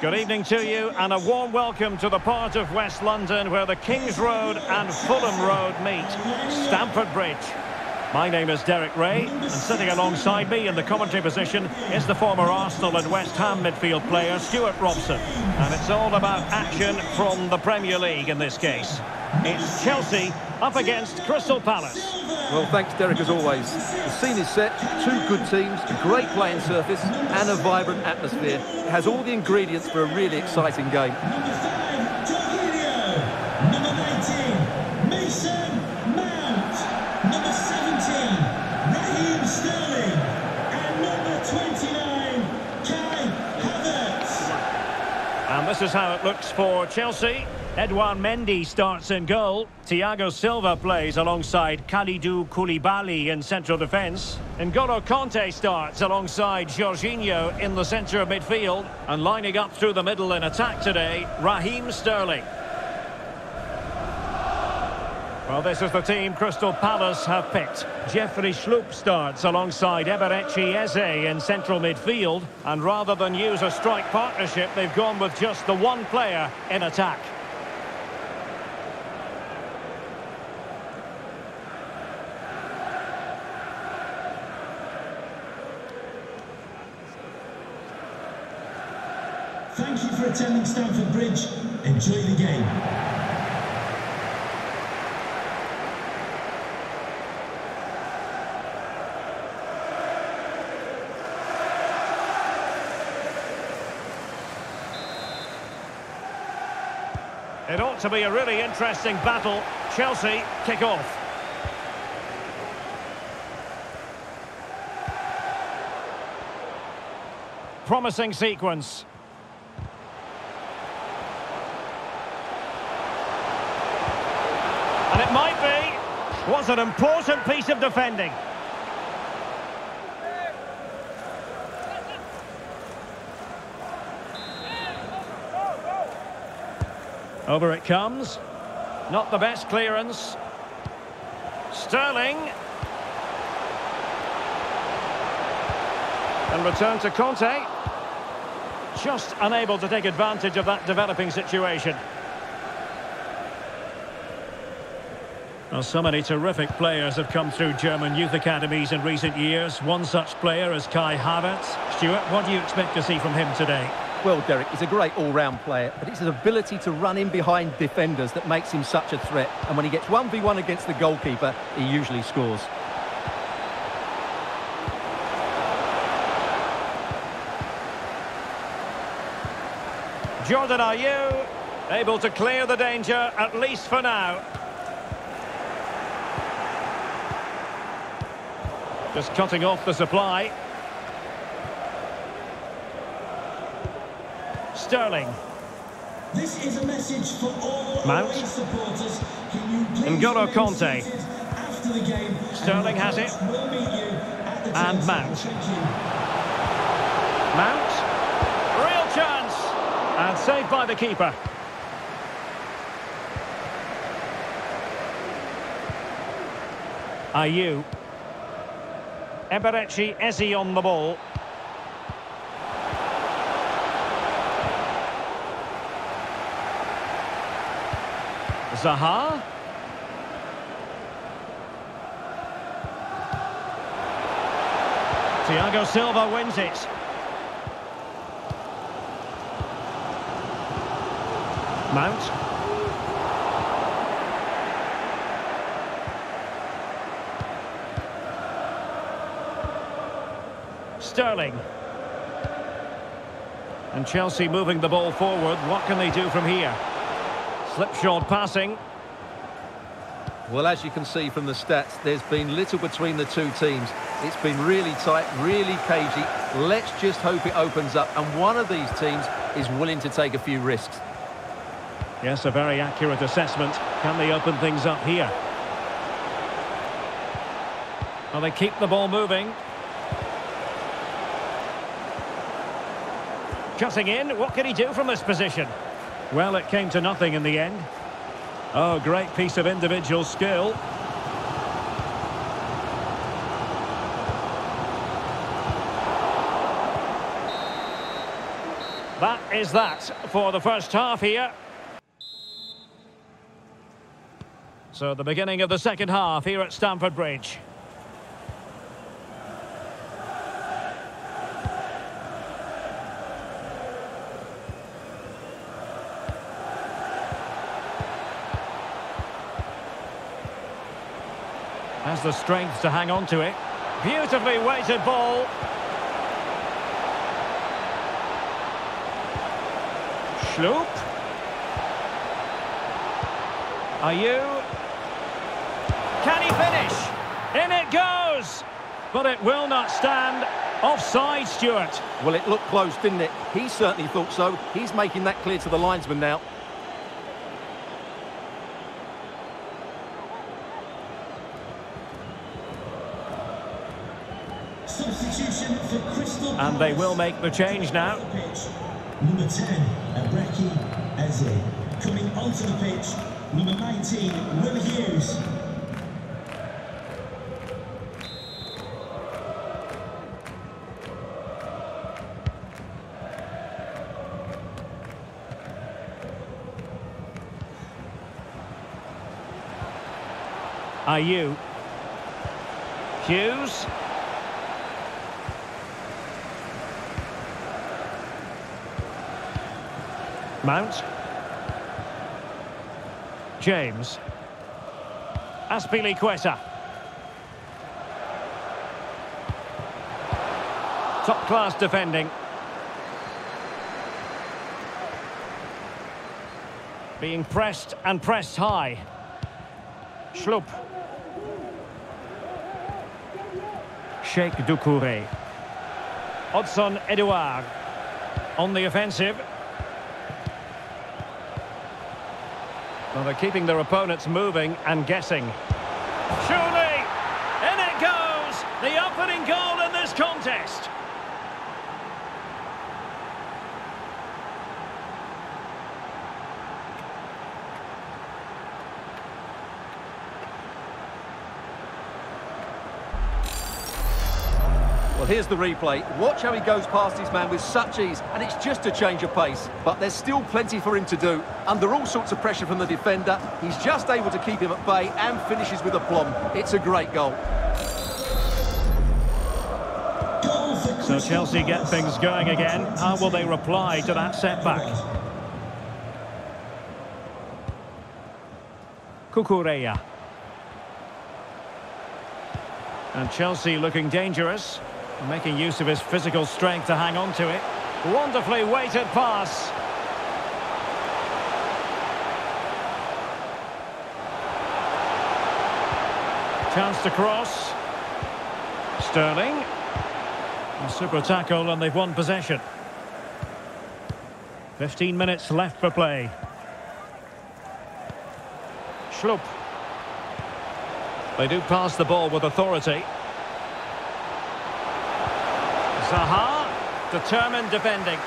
Good evening to you and a warm welcome to the part of West London where the Kings Road and Fulham Road meet, Stamford Bridge. My name is Derek Ray and sitting alongside me in the commentary position is the former Arsenal and West Ham midfield player Stuart Robson. And it's all about action from the Premier League in this case. It's Chelsea up against Crystal Palace. Well, thanks, Derek, as always. The scene is set, two good teams, a great playing surface and a vibrant atmosphere. It has all the ingredients for a really exciting game. And this is how it looks for Chelsea. Edouard Mendy starts in goal. Thiago Silva plays alongside Kalidou Koulibaly in central defence. And N'Golo Kanté starts alongside Jorginho in the centre of midfield. And lining up through the middle in attack today, Raheem Sterling. Well, this is the team Crystal Palace have picked. Jeffrey Schlupp starts alongside Eberechi Eze in central midfield. And rather than use a strike partnership, they've gone with just the one player in attack. Thank you for attending Stamford Bridge. Enjoy the game. It ought to be a really interesting battle. Chelsea kick off. Promising sequence. And it might be. Was an important piece of defending. Over it comes. Not the best clearance. Sterling. And return to Kanté. Just unable to take advantage of that developing situation. Well, so many terrific players have come through German youth academies in recent years. One such player is Kai Havertz. Stuart, what do you expect to see from him today? Well, Derek, he's a great all-round player, but it's his ability to run in behind defenders that makes him such a threat. And when he gets 1v1 against the goalkeeper, he usually scores. Jordan Ayew able to clear the danger, at least for now. Just cutting off the supply. Sterling. This is a message for all Mount. supporters. Can you please N'Golo Kanté. After the game, Sterling has it. We'll meet you at the And Mount. Mount. Real chance. And saved by the keeper. Ayew. Eberechi Eze on the ball. Zaha. Thiago Silva wins it. Mount. Sterling. And Chelsea moving the ball forward. What can they do from here? Slipshod passing. Well, as you can see from the stats, there's been little between the two teams. It's been really tight, really cagey. Let's just hope it opens up, and one of these teams is willing to take a few risks. Yes, a very accurate assessment. Can they open things up here? Well, they keep the ball moving. Cutting in, what can he do from this position? Well, it came to nothing in the end. Oh, great piece of individual skill. That is that for the first half here. So the beginning of the second half here at Stamford Bridge. Has the strength to hang on to it. Beautifully weighted ball. are you Can he finish? In it goes! But it will not stand. Offside, Stuart. Well, it looked close, didn't it? He certainly thought so. He's making that clear to the linesman now. Substitution for Crystal And they will make the change now. Number 10, Eberechi Eze. Coming onto the pitch, number 19, Will Hughes. Ayew. Hughes. Mount. James. Azpilicueta. Top class defending. Being pressed and pressed high. Schlupp. Cheick Doucouré. Odsonne Edouard. On the offensive. Well, they're keeping their opponents moving and guessing. Surely! In it goes! The opening goal in this contest! Well, here's the replay. Watch how he goes past his man with such ease, and it's just a change of pace. But there's still plenty for him to do. Under all sorts of pressure from the defender, he's just able to keep him at bay and finishes with aplomb. It's a great goal. Goal So Chelsea get things going again. How will they reply to that setback? Cucurella. And Chelsea looking dangerous, making use of his physical strength to hang on to it. Wonderfully weighted pass. Chance to cross. Sterling. A super tackle and they've won possession. 15 minutes left for play. Schlupp. They do pass the ball with authority. Zaha, determined defending.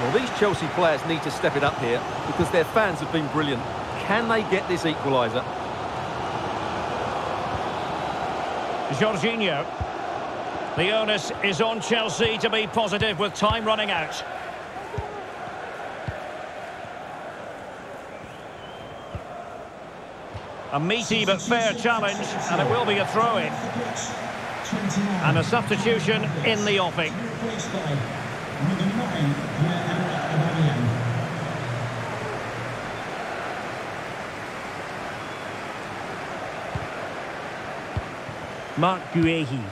Well, these Chelsea players need to step it up here because their fans have been brilliant. Can they get this equaliser? Jorginho. The onus is on Chelsea to be positive with time running out. A meaty but fair challenge, and it will be a throw-in. Off the pitch, 29. And a substitution in the offing. Replaced by number 9, Pierre-Emerick Aubameyang. Marc Guehi.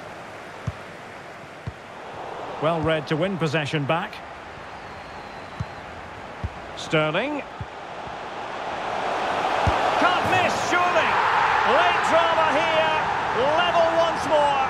Well read to win possession back. Sterling. Can't miss, surely. Late drama here. Level once more.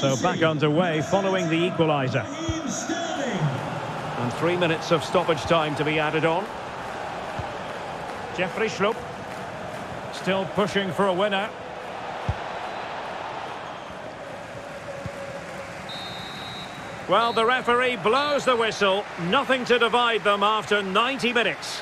So back underway following the equaliser. And three minutes of stoppage time to be added on. Jeffrey Schlupp. Still pushing for a winner. Well, the referee blows the whistle. Nothing to divide them after 90 minutes.